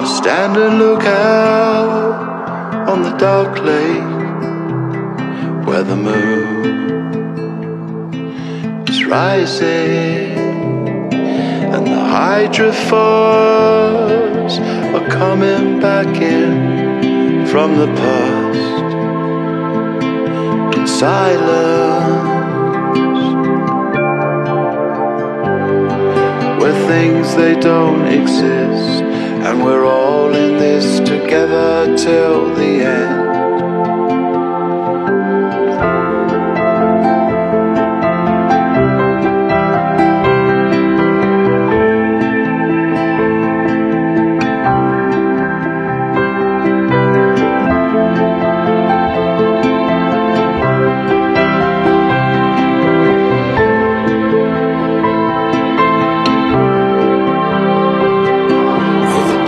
I stand and look out on the dark lake where the moon is rising and the hydrophores are coming back in from the past in silence. Where things they don't exist. And we're all in this together till the end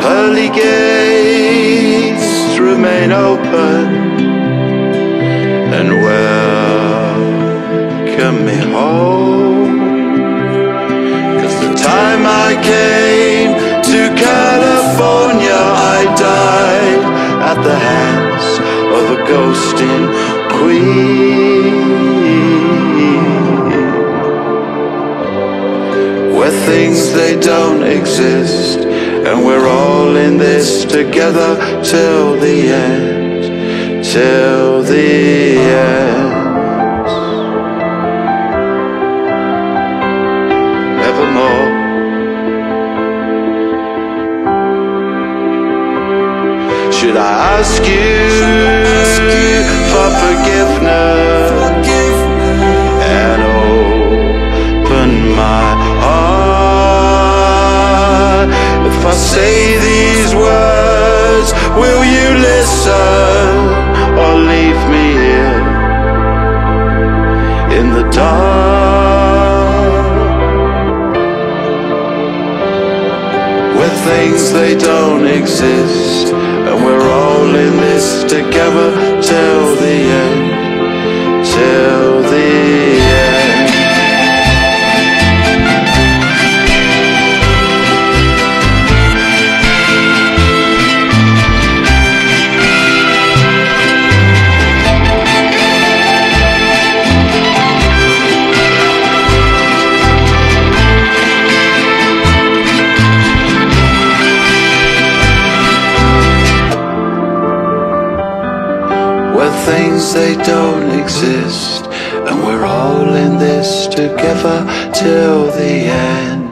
pearly gates remain open and welcome me home. Cause the time I came to California, I died at the hands of a ghosting queen where things they don't exist and we're all in this together till the end till the end. Evermore should I ask you for forgiveness say these words, will you listen or leave me here in the dark? Where things they don't exist, and we're all in this together till the end, things they don't exist. And we're all in this together till the end